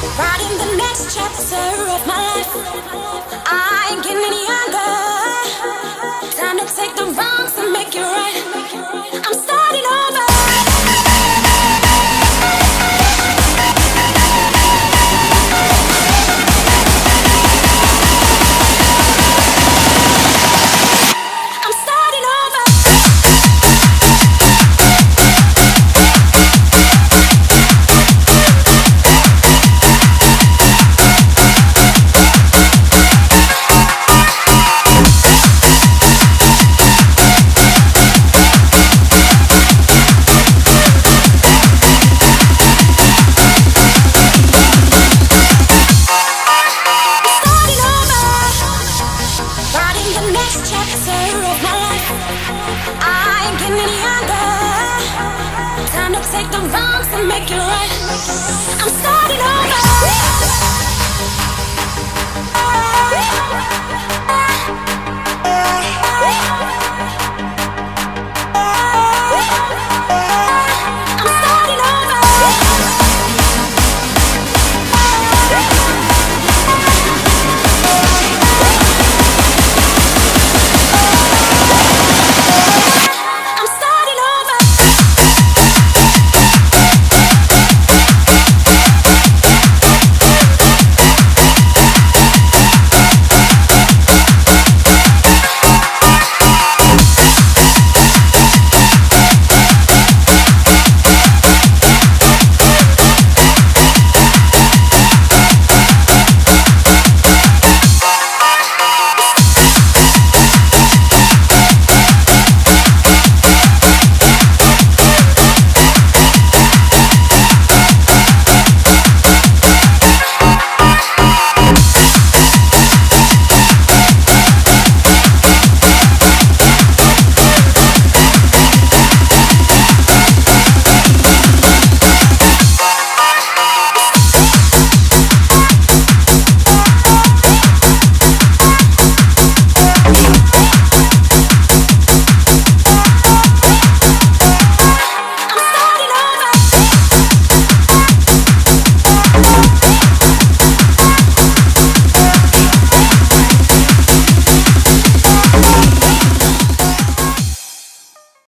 Writing the next chapter of my life. I ain't getting any chapter of my life. I ain't getting any younger. Time to take the wrongs and make it right. I'm starting over.